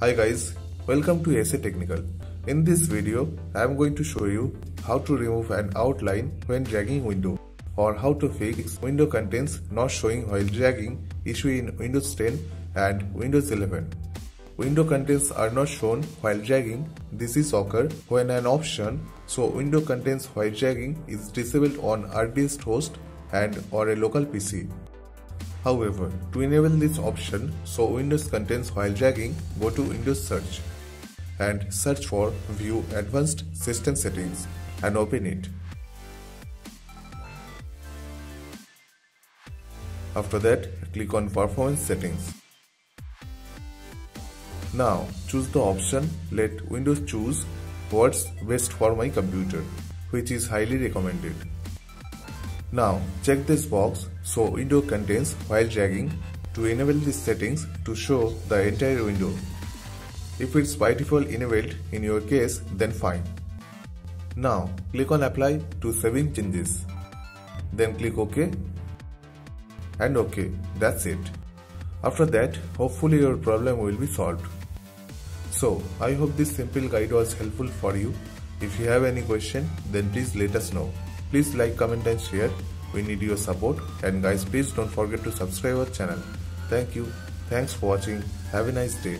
Hi guys, welcome to ASA Technical. In this video, I am going to show you how to remove an outline when dragging window or how to fix window contents not showing while dragging issue in Windows 10 and Windows 11. Window contents are not shown while dragging. This is occur when an option show window contents while dragging is disabled on RDS host and or a local PC. However, to enable this option, show Windows contents while dragging, go to Windows Search and search for View Advanced System Settings and open it. After that, click on Performance Settings. Now, choose the option Let Windows choose what's best for my computer, which is highly recommended. Now check this box show window contents while dragging to enable these settings to show the entire window. If it's by default enabled in your case then fine. Now click on apply to saving changes. Then click OK and OK that's it. After that hopefully your problem will be solved. So I hope this simple guide was helpful for you. If you have any question then please let us know. Please like, comment and share. We need your support. And guys, please don't forget to subscribe our channel. Thank you. Thanks for watching. Have a nice day.